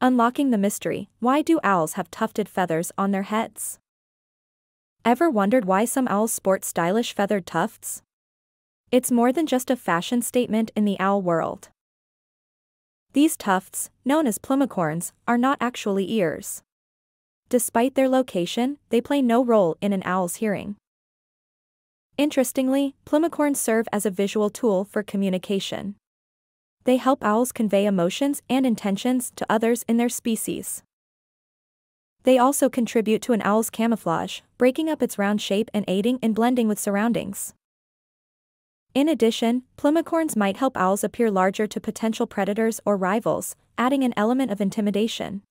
Unlocking the mystery, why do owls have tufted feathers on their heads? Ever wondered why some owls sport stylish feathered tufts? It's more than just a fashion statement in the owl world. These tufts, known as plumicorns, are not actually ears. Despite their location, they play no role in an owl's hearing. Interestingly, plumicorns serve as a visual tool for communication. They help owls convey emotions and intentions to others in their species. They also contribute to an owl's camouflage, breaking up its round shape and aiding in blending with surroundings. In addition, plumicorns might help owls appear larger to potential predators or rivals, adding an element of intimidation.